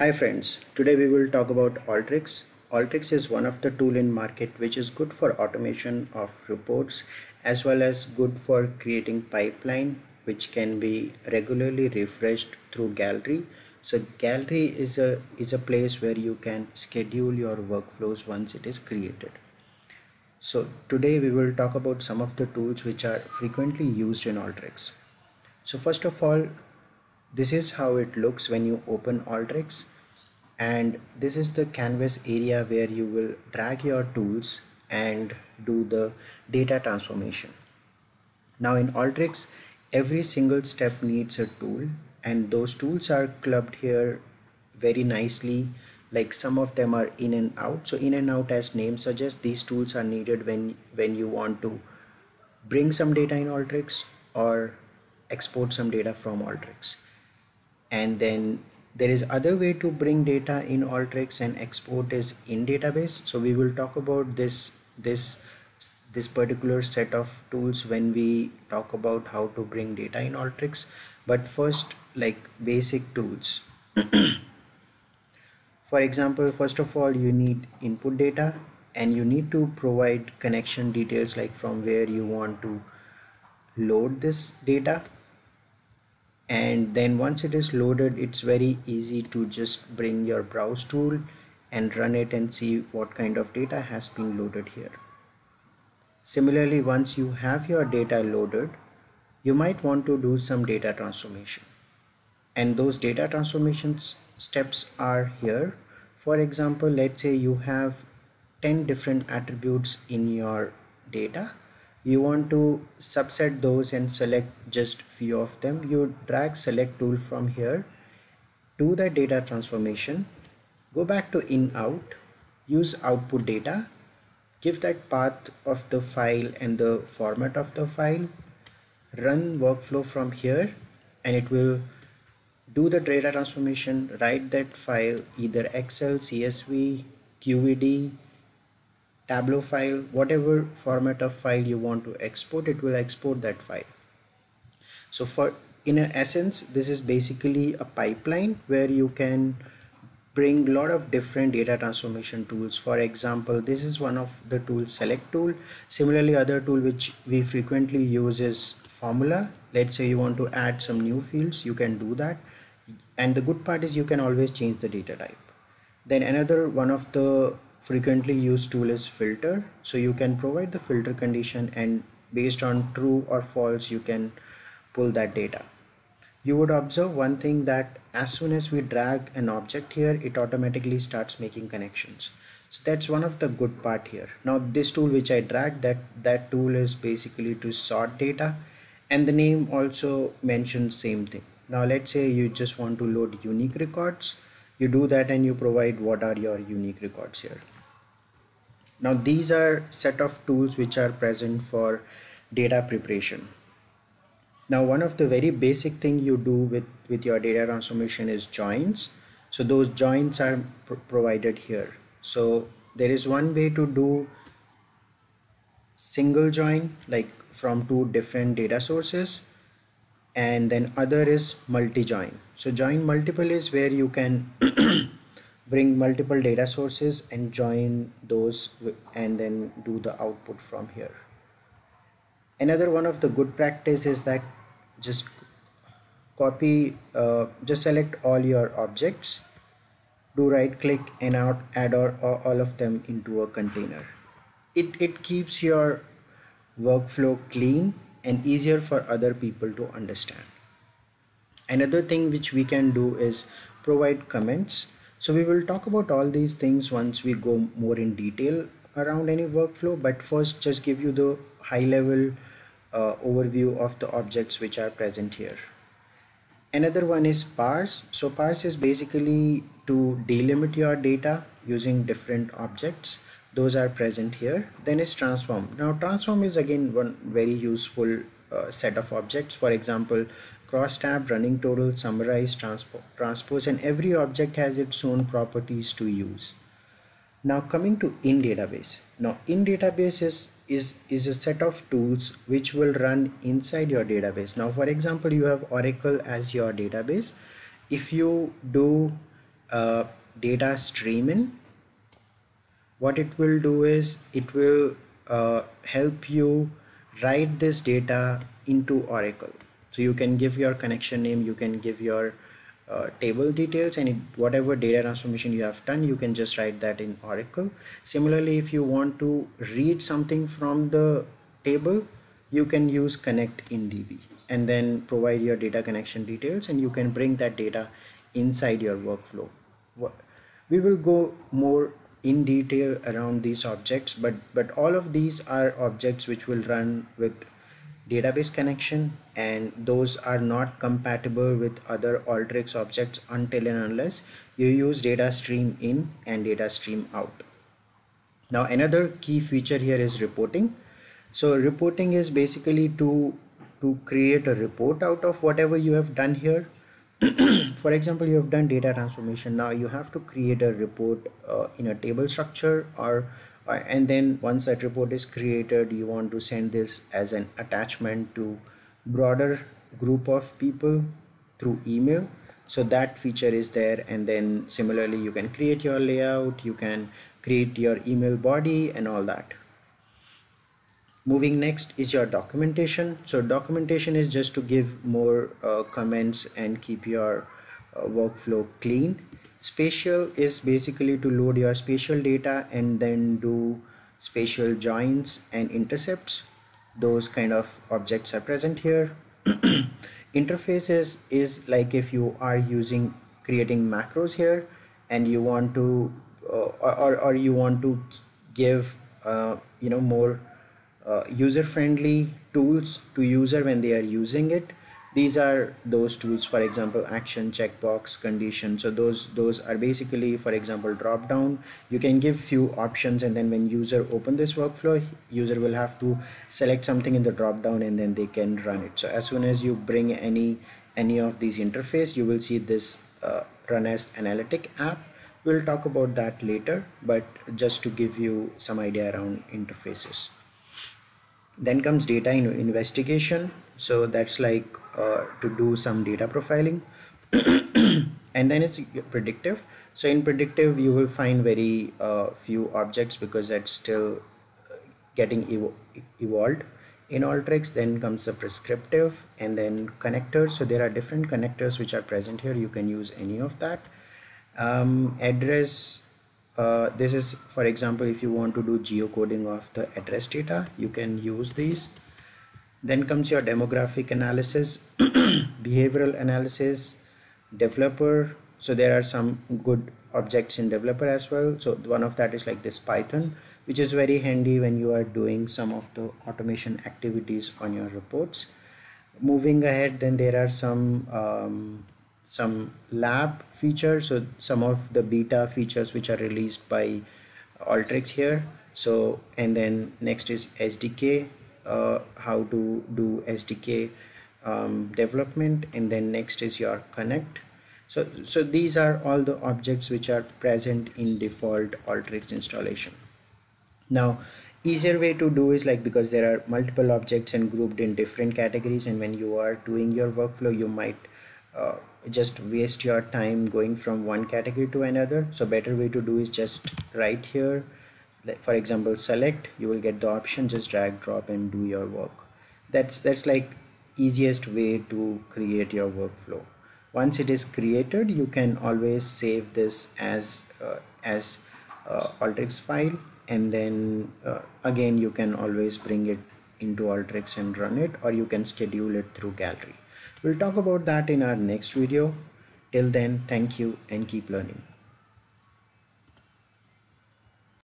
Hi friends, today we will talk about Alteryx. Alteryx is one of the tool in market which is good for automation of reports as well as good for creating pipeline which can be regularly refreshed through gallery. So gallery is a is a place where you can schedule your workflows once it is created. So today we will talk about some of the tools which are frequently used in Alteryx. So first of all, this is how it looks when you open Alteryx. And this is the canvas area where you will drag your tools and do the data transformation. Now in Alteryx, every single step needs a tool. And those tools are clubbed here very nicely. Like some of them are in and out. So in and out as name suggests these tools are needed when when you want to bring some data in Alteryx or export some data from Alteryx and then there is other way to bring data in Alteryx and export is in database. So we will talk about this this this particular set of tools when we talk about how to bring data in Alteryx. But first like basic tools. For example first of all you need input data and you need to provide connection details like from where you want to load this data and then once it is loaded it's very easy to just bring your browse tool and run it and see what kind of data has been loaded here. Similarly once you have your data loaded you might want to do some data transformation. And those data transformations steps are here. For example let's say you have 10 different attributes in your data you want to subset those and select just few of them. You drag select tool from here. Do the data transformation. Go back to in out. Use output data. Give that path of the file and the format of the file. Run workflow from here and it will do the data transformation. Write that file either excel csv qed tableau file whatever format of file you want to export it will export that file. So for in essence this is basically a pipeline where you can bring a lot of different data transformation tools. For example this is one of the tools select tool. Similarly other tool which we frequently use is formula. Let's say you want to add some new fields you can do that. And the good part is you can always change the data type. Then another one of the frequently used tool is filter. So you can provide the filter condition and based on true or false you can pull that data. You would observe one thing that as soon as we drag an object here it automatically starts making connections. So that's one of the good part here. Now this tool which i drag that that tool is basically to sort data and the name also mentions same thing. Now let's say you just want to load unique records you do that and you provide what are your unique records here. Now these are set of tools which are present for data preparation. Now one of the very basic thing you do with with your data transformation is joins. So those joins are pr provided here. So there is one way to do single join like from two different data sources and then other is multi-join. So join multiple is where you can bring multiple data sources and join those and then do the output from here. Another one of the good practice is that just copy uh, just select all your objects do right click and out add all of them into a container. It, it keeps your workflow clean and easier for other people to understand. Another thing which we can do is provide comments. So we will talk about all these things once we go more in detail around any workflow but first just give you the high level uh, overview of the objects which are present here. Another one is parse. So parse is basically to delimit your data using different objects those are present here then is transform. Now transform is again one very useful uh, set of objects. For example cross tab running total summarize transpo transpose and every object has its own properties to use. Now coming to in database. Now in database is is is a set of tools which will run inside your database. Now for example you have oracle as your database. If you do uh, data stream in what it will do is it will uh, help you write this data into Oracle. So you can give your connection name you can give your uh, table details and it, whatever data transformation you have done you can just write that in Oracle. Similarly if you want to read something from the table you can use connect in DB and then provide your data connection details and you can bring that data inside your workflow. We will go more in detail around these objects but but all of these are objects which will run with database connection and those are not compatible with other Alteryx objects until and unless you use data stream in and data stream out. Now another key feature here is reporting. So reporting is basically to to create a report out of whatever you have done here for example you have done data transformation. Now you have to create a report uh, in a table structure or uh, and then once that report is created you want to send this as an attachment to broader group of people through email. So that feature is there. And then similarly you can create your layout you can create your email body and all that moving next is your documentation. So documentation is just to give more uh, comments and keep your uh, workflow clean. Spatial is basically to load your spatial data and then do spatial joins and intercepts. Those kind of objects are present here. Interfaces is like if you are using creating macros here and you want to uh, or, or you want to give uh, you know more uh, user-friendly tools to user when they are using it. These are those tools for example action checkbox condition. So those those are basically for example drop down you can give few options and then when user open this workflow user will have to select something in the drop down and then they can run it. So as soon as you bring any any of these interface you will see this uh, run as analytic app. We'll talk about that later but just to give you some idea around interfaces then comes data in investigation. So that's like uh, to do some data profiling. And then it's predictive. So in predictive you will find very uh, few objects because that's still uh, getting evo evolved. In Alteryx then comes the prescriptive and then connectors. So there are different connectors which are present here. You can use any of that. Um, address uh, this is for example if you want to do geocoding of the address data you can use these. Then comes your demographic analysis behavioral analysis developer. So there are some good objects in developer as well. So one of that is like this python which is very handy when you are doing some of the automation activities on your reports. Moving ahead then there are some um, some lab features so some of the beta features which are released by Alteryx here. So and then next is SDK uh, how to do SDK um, development and then next is your connect. So so these are all the objects which are present in default Alteryx installation. Now easier way to do is like because there are multiple objects and grouped in different categories and when you are doing your workflow you might uh, just waste your time going from one category to another. So better way to do is just right here. For example select you will get the option just drag drop and do your work. That's that's like easiest way to create your workflow. Once it is created you can always save this as uh, as uh, Alteryx file. And then uh, again you can always bring it into Alteryx and run it or you can schedule it through gallery We'll talk about that in our next video. Till then, thank you and keep learning.